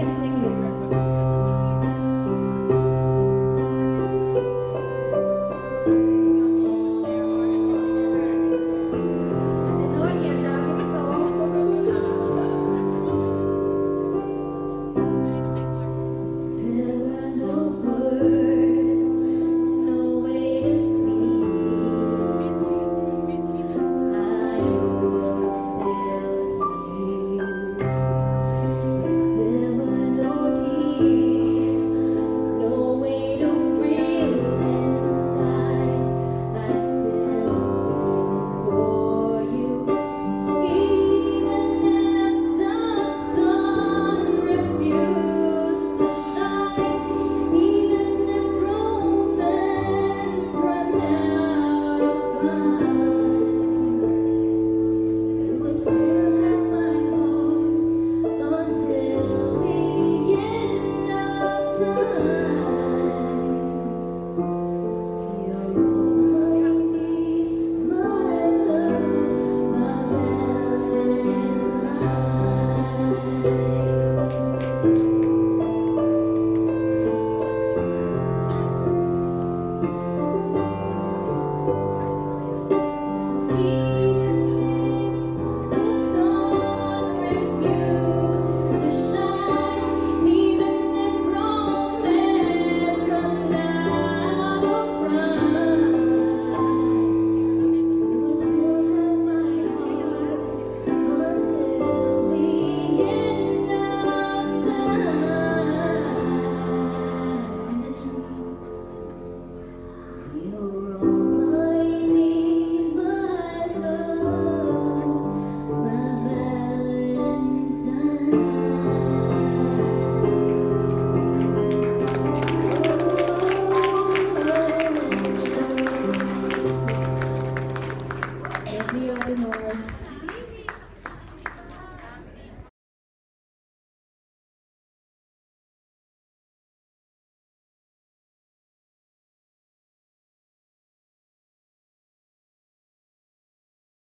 can sing with me.